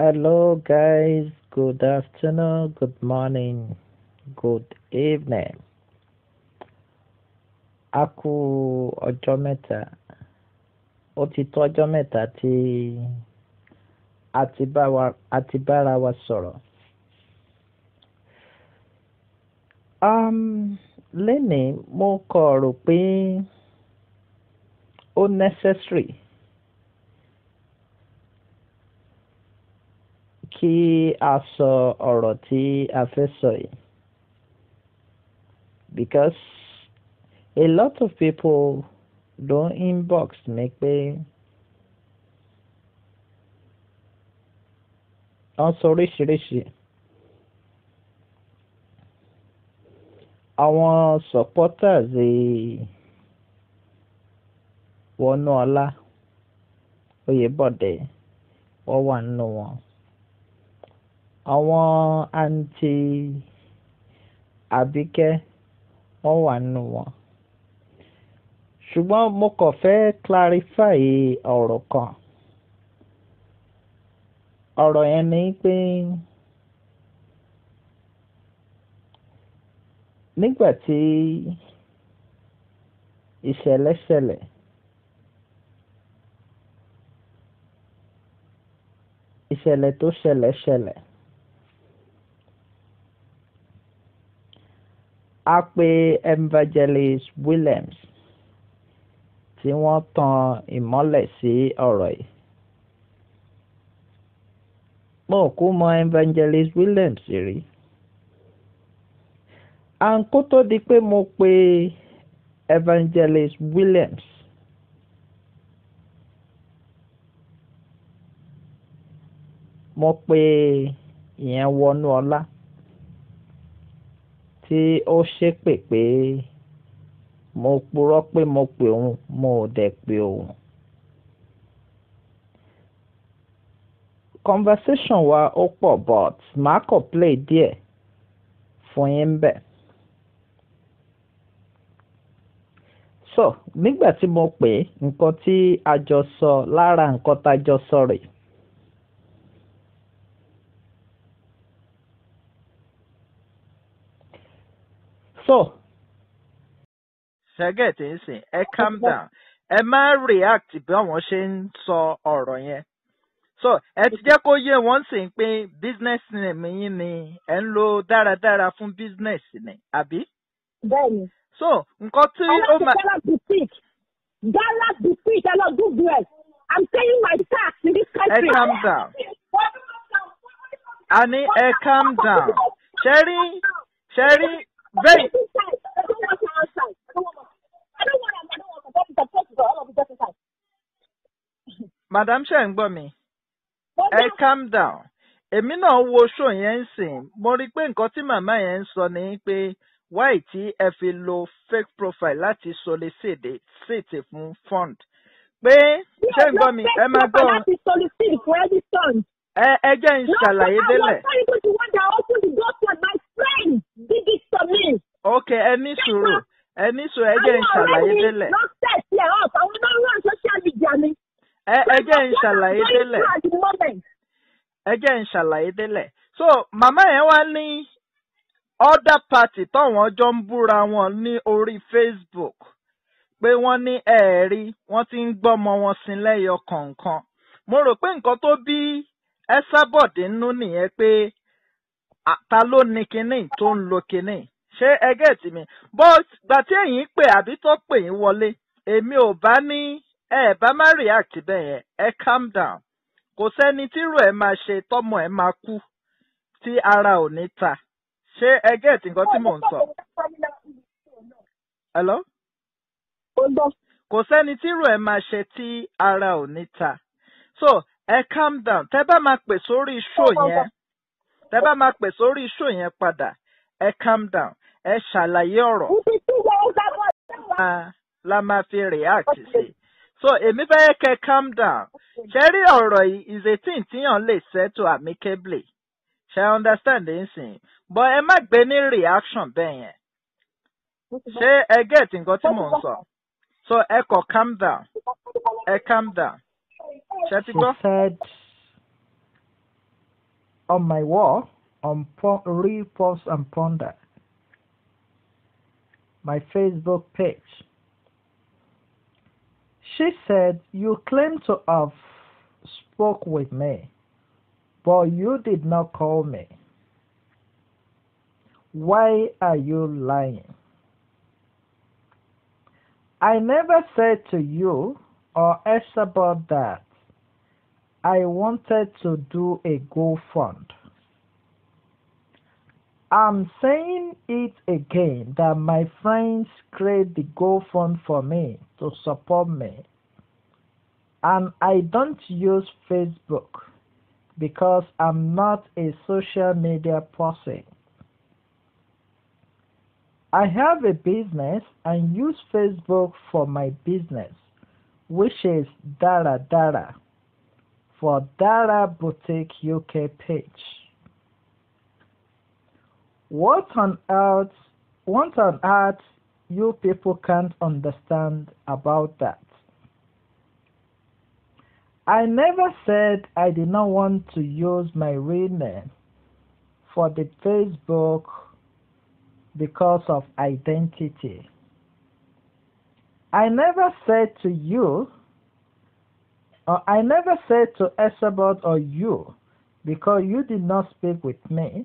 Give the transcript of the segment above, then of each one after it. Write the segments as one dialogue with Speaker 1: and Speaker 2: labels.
Speaker 1: Hello, guys. Good afternoon, good morning, good evening. A kú ọjọ́ mẹ́ta. Ó ti tó ọjọ́ mẹ́ta tí a ti bára wa sọ̀rọ̀. Um, lénìí mo kọ̀ rò pé necessary kí a sọ ọ̀rọ̀ tí a fẹ́ sọ yìí because a lot of people don inbox mi pé wọ́n sọ oríṣiríṣi àwọn supporters eh, Wọnúọlá Oyèbọ̀dé wọ́n wà nínú wọn àwọn àǹtí Àbíkẹ́ wọ́n wà nínú wọn. Ṣùgbọ́n mo kàn fẹ́ clarify ọ̀rọ̀ kan. Ọ̀rọ̀ yẹn ni pé nígbà tí ìṣẹ̀lẹ̀ ṣẹlẹ̀ ìṣẹ̀lẹ̀ tó ṣẹlẹ̀ ṣẹlẹ̀ a pe evangelist Williams tí wọ́n tan ìmọ́lẹ̀ sí ọ̀rọ̀ yìí. Mo kú mọ evangelist Williams rí. À ń kó tó di pé mo pe evangelist Williams. Mo pe ìyẹn Wọnúọlá tí ó ṣépè pé mo purọ́ pé mo pè òun mo ò dẹ̀ pè òun. conversation wa ó pọ̀ but màá kàn play díẹ̀ fún yín bẹ́ẹ̀. so nígbà tí mo pè nǹkan tí a jọ sọ lára nǹkan tá a jọ sọ rèé. So
Speaker 2: ṣẹ́gẹ̀ tí ń sìn ẹ calm down ẹ má react bí àwọn ṣe ń sọ ọ̀rọ̀ yẹn so ẹ ti jẹ́ kó yé wọ́n sìn pé business name yín ni ẹ ń lo dáradára fún business ni àbí.
Speaker 3: bẹ́ẹ̀ni.
Speaker 2: so nǹkan tí ó máa.
Speaker 3: Gala boutique Gala boutique ẹ lọ google ẹ I'm paying my tax in this country.
Speaker 2: ẹ calm down. a ní ẹ calm down ṣẹ́rí ṣẹ́rí bẹ́ẹ̀. madam ṣe ń gbọ́ mi? Ẹ calm down. Èmi náà wo show yẹn ń sìn. Mo rí i pé nǹkan tí màmá yẹn ń sọ ni pé why tí ẹ fi lo fake profile láti solicit ṣètì fún fund? Pé ṣé ń gbọ́ mi? Ẹ máa gbọ́. Ẹ jẹ́ ń ṣàlàyé délẹ̀. Ok ẹ ní sùúrù. ẹ ní sùúrù ẹ jẹ́ ń ṣàlàyé délẹ̀. ẹ ẹ jẹ́ ń ṣàlàyé délẹ̀. ẹ jẹ́ ń ṣàlàyé délẹ̀. So màmá yẹn wá ní other party táwọn jọ ń búra wọn ní orí Facebook pé wọ́n ní ẹ̀ẹ́rí wọ́n ti ń gbọ́mọ wọn sin lẹ́yọ kọ̀ọ̀kan. Mo rò pé nǹkan tó bí Ẹsábọ̀dé nínú nìyẹn pé ta ló ní kinní tó ń lo kinní? Ṣé ẹgẹ́ tì mí but gbà tí ẹ̀yin pè àbí tó pè yín wọlé èmi ò bá ní ẹ bá má react bẹ́ẹ̀ ẹ calm down. Kò sẹ́ni tírò ẹ̀ máa ṣe tọ́mọ ẹ̀ máa kú tí ara ò ní ta. Ṣé ẹ gẹ́ẹ̀tì nǹkan tí mò ń sọ. kò sẹ́ni tírò ẹ̀ máa ṣe tí ara ò ní ta. So ẹ calm down. Tẹ́ bá máa pè sórí ṣó yẹn tẹ́ bá máa pè sórí ṣó yẹn padà ẹ calm down ẹ ṣàlàyé ọ̀rọ̀. La máa fi react sí. So èmi fẹ́ kẹ́ calm down. Ṣe rí ọ̀rọ̀ yìí is a thing tíyàn lè settle amicably? Ṣe understand ẹ̀ but ẹ má gbé ní reaction bẹ́ẹ̀ yẹn. Ṣé ẹ get nǹkan tí mò ń sọ? So ẹ kọ calm down. Ẹ calm down. Ṣe ti gbọ́.
Speaker 1: On my wall on po- Real and Ponder, my Facebook page. She said, You claim to have spoke with me, but you did not call me. Why are you lying? I never said to you or else about that I wanted to do a GoFund. I'm saying it again that my friends create the GoFund for me to support me. And I don't use Facebook because I'm not a social media person. I have a business and use Facebook for my business, which is Dara Dara for Dara Boutique UK page. What on earth, what on earth you people can't understand about that? I never said I did not want to use my real name for the Facebook because of identity. I never said to you, or I never said to Esabod or you, because you did not speak with me,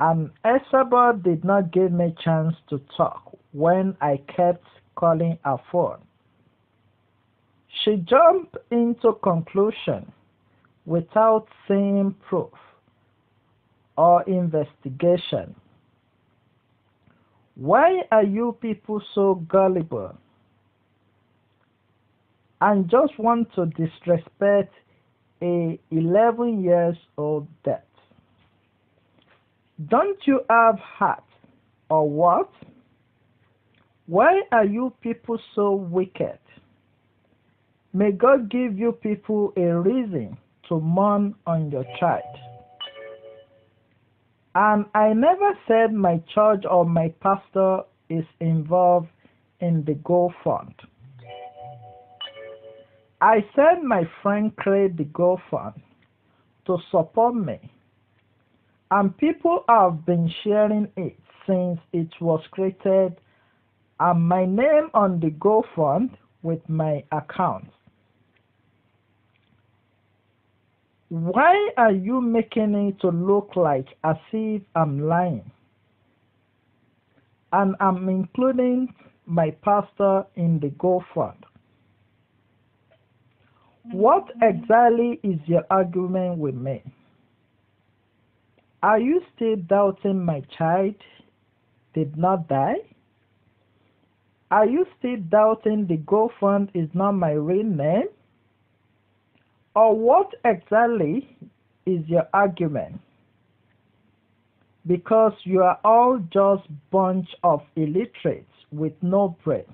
Speaker 1: and Esabod did not give me chance to talk when I kept calling her phone. She jumped into conclusion without seeing proof or investigation. Why are you people so gullible and just want to disrespect a 11 years old death? Don't you have heart or what? Why are you people so wicked? May God give you people a reason to mourn on your child. And I never said my church or my pastor is involved in the Go Fund. I sent my friend created the Fund to support me. And people have been sharing it since it was created and my name on the Go Fund with my account. Why are you making it to look like as if I'm lying? And I'm including my pastor in the Go Fund. What exactly is your argument with me? Are you still doubting my child did not die? Are you still doubting the Fund is not my real name? Or what exactly is your argument? Because you are all just bunch of illiterates with no brain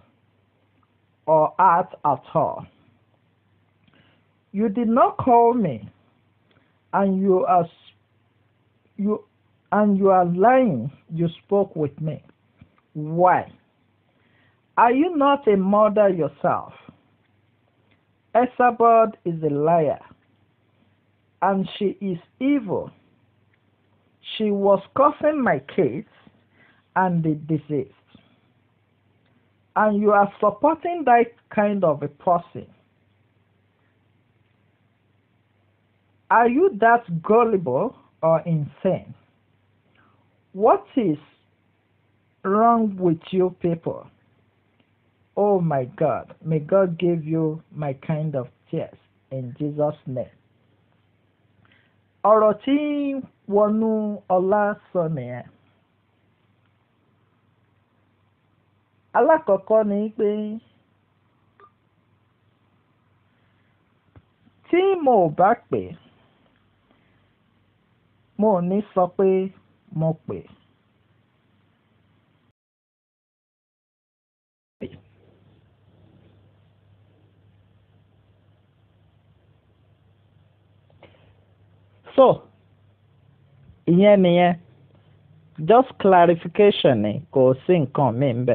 Speaker 1: or art at all. You did not call me, and you are you and you are lying. You spoke with me. Why? Are you not a mother yourself? Esabod is a liar, and she is evil. She was causing my kids and the disease. And you are supporting that kind of a person. Are you that gullible or insane? What is wrong with you people? Oh my God, may God give you my kind of tears in Jesus' name. ọ̀rọ̀ tí wọnú ọlá sọ nìyẹn. ni pé tí mo bá pè mo ò ní sọ pé mo pè. so ìyẹn nìyẹn just clarification ni kò sí nǹkan mi.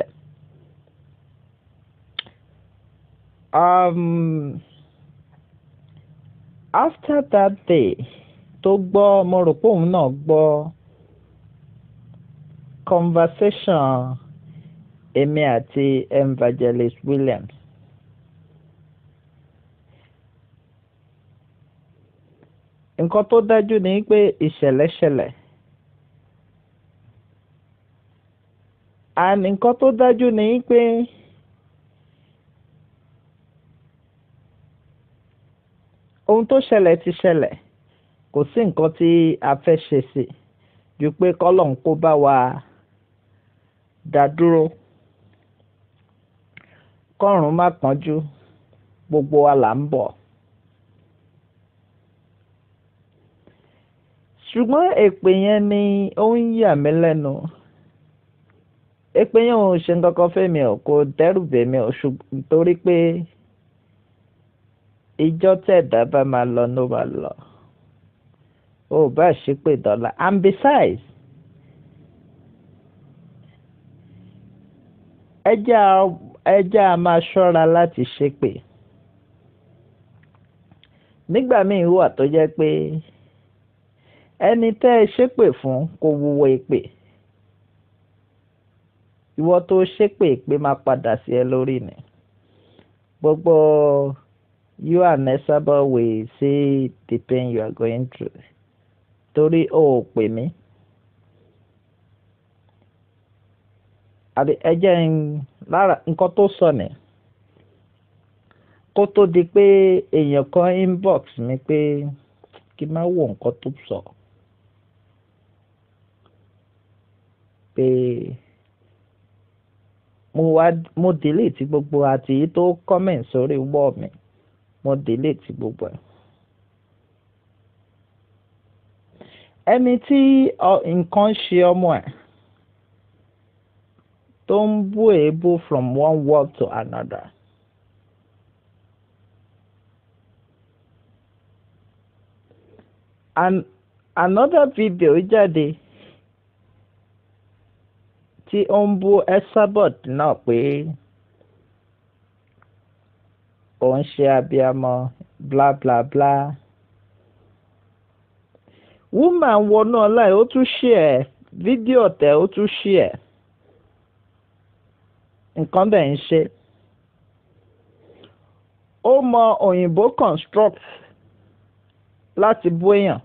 Speaker 1: Um, after that day tó gbọ́ mo rò pé òun náà gbọ́ conversation èmi àti evangelist Williams. nǹkan tó dájú ni pé ìṣẹ̀lẹ̀ ṣẹlẹ̀ and nǹkan tó dájú ni pé ohun tó ṣẹlẹ̀ ti ṣẹlẹ̀ kò sí nǹkan tí a fẹ́ ṣe sí ju pé kọ́lọ̀ ń kó bá wa dá dúró. Kọ́run má kánjú gbogbo wa là ń bọ̀. ṣùgbọ́n èpè yẹn ni ó ń yà mí lẹ́nu. Èpè yẹn ò ṣe nǹkan fẹ́mi ò kò dẹ́rù bèmi ò torí pé ìjọ tẹ̀dá bá máa lọ ló máa lọ ó bá ṣépè dọ́là. And besides ẹjẹ́ ẹjẹ́ a máa ṣọ́ra láti ṣépè nígbà míì wà tó jẹ́ pé ẹni tẹ́ ẹ ṣépè fún kò wúwo èpè ìwọ tó ṣépè pé máa padà sí ẹ lórí ni. Gbogbo you and Esaba will see the pain you are going through torí o ò pè mí ẹ jẹ́ lára nǹkan tó sọ ni kó tó di pé èèyàn kan inbox mi pé kí n má wo nǹkan tó sọ. pé mo wá mo delete gbogbo àti tó comment sórí wall mi mo delete gbogbo ẹ̀. Ẹni tí nǹkan ṣe ọmọ ẹ̀ tó ń bú èébú from one word to another. and another video jáde tí ó ń bú Esabod náà pé òun ṣe abiyamọ bla bla bla woman wọnú ọlá ẹ̀ ó tún ṣe ẹ̀ fídíò tẹ̀ ó tún ṣe ẹ̀ nǹkan bẹ̀ ń ṣe. Ó mọ òyìnbó construct láti bú èèyàn.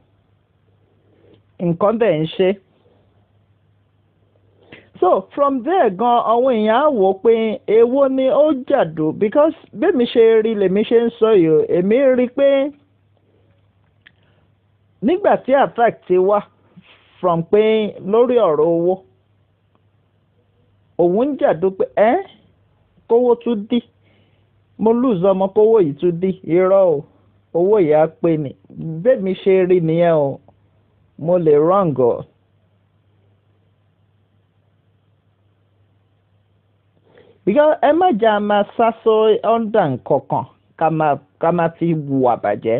Speaker 1: Nǹkan bẹ̀ ń ṣe. So from there gan àwọn èèyàn á wò ó pé èwo ni ó jàdó because bẹ́ẹ̀mi ṣe rí lèmi ṣe ń sọ yìí èmi rí i pé nígbà tí attack ti wá from pé lórí ọ̀rọ̀ owó òun ń jàdó pé ẹ́ kówó tún dí. Mo lose ọmọ kówó yìí tún dí. Irọ́ o owó yìí á pé ni. Bẹ́ẹ̀mi ṣe rí nìyẹn o. Mo lè because ẹ má jà máa sásọ ọ̀ndà nǹkan kan ká máa ká máa fi hùwà bàjẹ́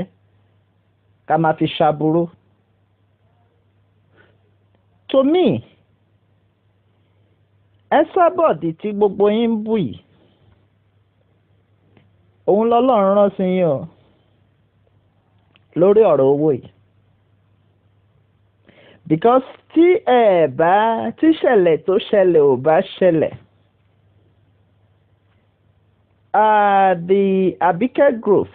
Speaker 1: ká máa fi ṣàbúrú. to me Esabod tí gbogbo yín ń bù yìí òun lọ́lọ́run rán sí yín o lórí ọ̀rọ̀ owó yìí because tí ẹ bá tíṣẹ̀lẹ̀ tó ṣẹlẹ̀ ò bá ṣẹlẹ̀ uh, the Abike group,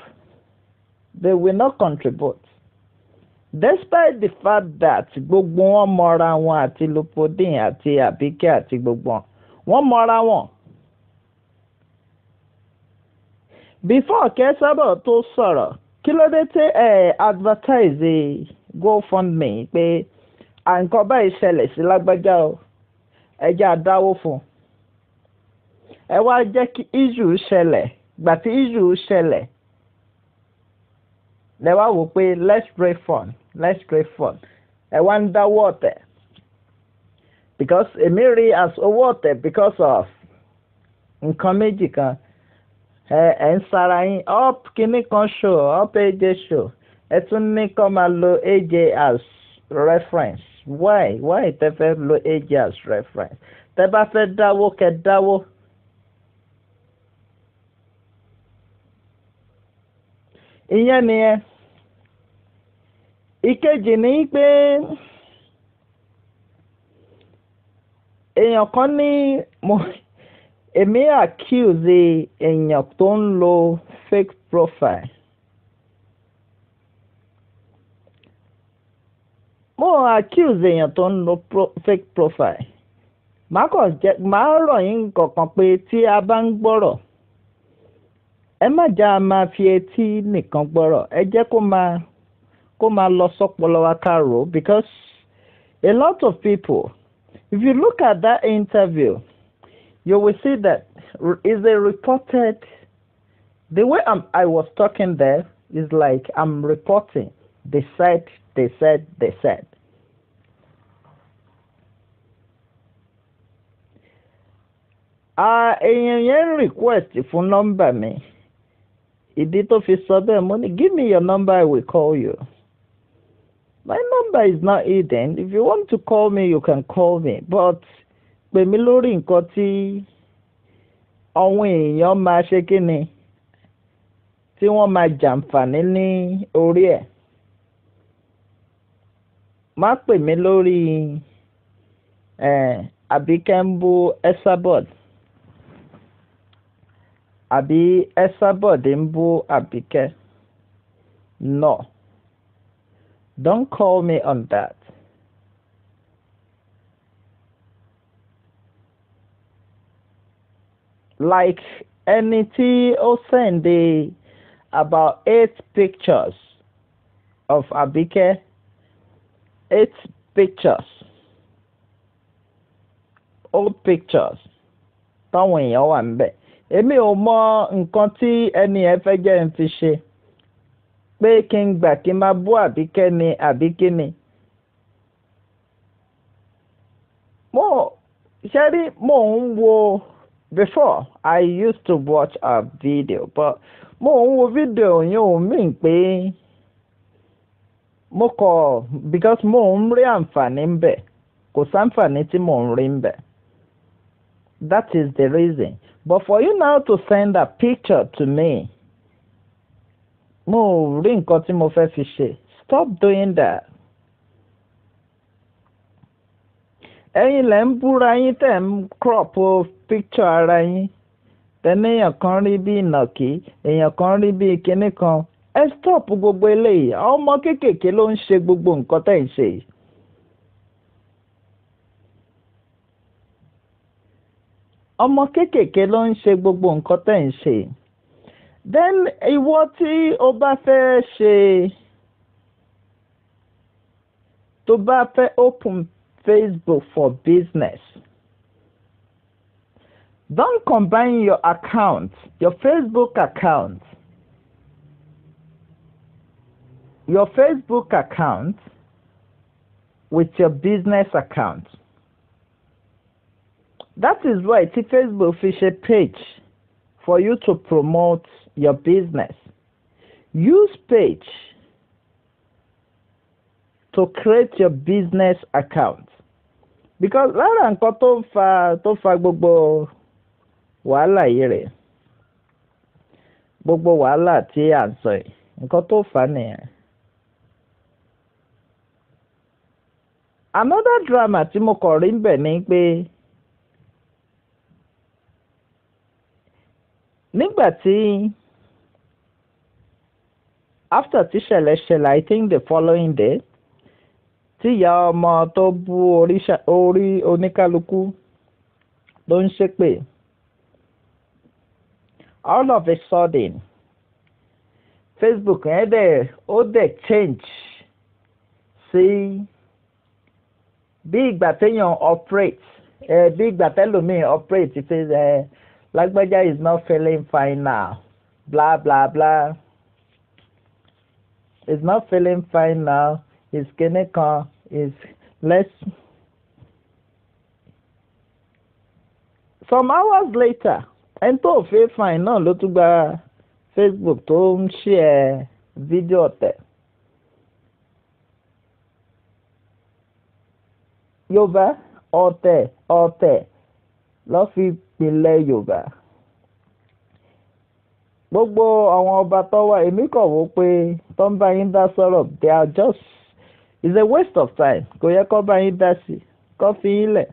Speaker 1: they will not contribute. Despite the fact that gbogbo wọn mọra wọn àti Lupodin àti Abike àti gbogbo wọn, wọ́n mọra wọn. Before Kẹ́sàbọ̀ tó sọ̀rọ̀, kí ló dé tẹ́ ẹ advertise GoFundMe pé à nǹkan báyìí ṣẹlẹ̀ sí lágbájá o, ẹ jẹ́ àdáwó fún un ẹ wá jẹ́ kí issue ṣẹlẹ̀ gbà tí issue ṣẹlẹ̀ lẹ wá wò pé let's pray fund let's fund ẹ wá ń because èmi rí as owó ọ̀tẹ̀ because of kan ẹ ń sara yín up kíní kan show up aj show. Ẹ tún ní kọ́ máa lo aj as reference. Why? Why tẹ fẹ́ lo aj as reference? Tẹ bá fẹ́ dáwó kẹ dáwó. ìyẹn nìyẹn ìkejì ni pé èèyàn kan ní mo èmi accuse èèyàn tó ń lo fake profile. Mo accuse èèyàn tó ń lo fake profile. Màá rọ̀ yín kankan pé tí a bá ń gbọ́rọ̀ ẹ má já máa fi etí nìkan gbọ́rọ̀. Ẹ jẹ́ kó máa kó máa because a lot of people if you look at that interview you will see that is a reported the way I'm, I was talking there is like I'm reporting they said they said they said. Ah, èèyàn yẹn request fún nọ́mbà mi. Ìdí give me your number I will call you my number is not hidden. If you want to call me you can call me. But pè mí lórí nǹkan tí àwọn èèyàn máa ṣe kí ni tí wọ́n máa jàǹfààní ní orí ẹ̀. Má pè mí lórí àbíkẹ́ńbù Esabod àbí Esabod ń bú àbíkẹ́? No don't call me on that. like ẹni tí ó about eight pictures of Abike. Eight pictures. Old pictures. Táwọn èèyàn wà níbẹ̀. Èmi ò mọ nǹkan tí ẹni ẹ fẹ́ jẹ́ ń fi ṣe pé kí n gbà kí n máa bú Àbíkẹ́ ni mo ṣe rí mò ń wo before I used to watch a video but mo ń wo video yẹn ò mí pé mo kọ because mo ń rí àǹfààní ń bẹ̀. Kò sáǹfààní tí mo ń rí ń bẹ̀. That is the reason. But for you now to send a picture to me mo rí nǹkan tí mo fẹ́ fi ṣe. Stop doing that. ẹ̀yin lẹ ń búra yín tẹ̀ ń crop picture ara yín. Tẹ̀lé èèyàn kan rí bí ìnàkí èèyàn kan rí bí kinní kan. Ẹ stop gbogbo eléyìí. Ọmọ kéékèèké ló ń ṣe gbogbo nǹkan tẹ̀ ń ṣe yìí. ọmọ kéékèèké ló ń ṣe gbogbo nǹkan tẹ̀ ń ṣe then ìwọ tí o fẹ́ ṣe tó bá fẹ́ open Facebook for business. Don't combine your account, your Facebook account, your Facebook account with your business account. That is why it's Facebook fish a page for you to promote your business. Use page to create your business account because lára nǹkan tó ń fa tó fa gbogbo wàhálà yìí rẹ̀ gbogbo wàhálà tí à ń sọ yìí nǹkan tó fà nìyẹn. another drama tí mo kàn rí bẹ̀ ni pé nígbà tí after tí ṣẹlẹ̀ I think the following day tí ìyá ọmọ tó bú orí oníkálukú ló ń ṣépè all of a sudden Facebook yẹn dẹ̀ ó dẹ̀ change sí bí ìgbà téèyàn operate ẹ bí ìgbà tẹ́lòmíì operate ṣe lágbájá is not feeling fine now blah blah blah is not feeling fine now kidney kan is less. some hours later ẹni tó fẹ́ fine náà ló tún gba Facebook tó ń share fídíò ọ̀tẹ̀. Yorùbá ọ̀tẹ̀ ọ̀tẹ̀ ló fi pinlẹ̀ Yorùbá gbogbo àwọn ọba tó wà èmi kàn wò pé tó ń bá yín dá sọ̀rọ̀ they are just it's a waste of time. Kò yẹ kó bá yín dá sí kó fi yín lẹ̀.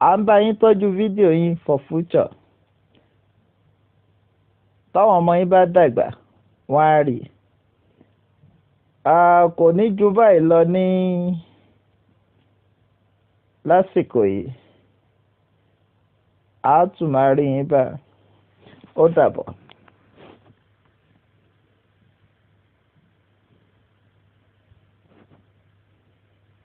Speaker 1: À ń bá yín tọ́jú fídíò yín for future. Táwọn ọmọ yín bá dàgbà wọ́n á rí kò ní ju báyìí lọ ní lásìkò yìí. A tún máa rí yín bá or double.